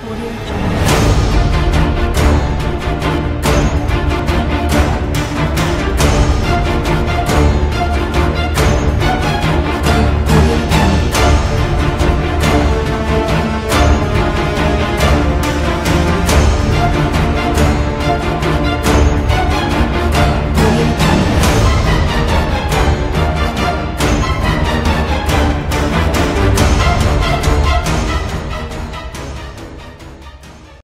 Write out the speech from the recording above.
我的天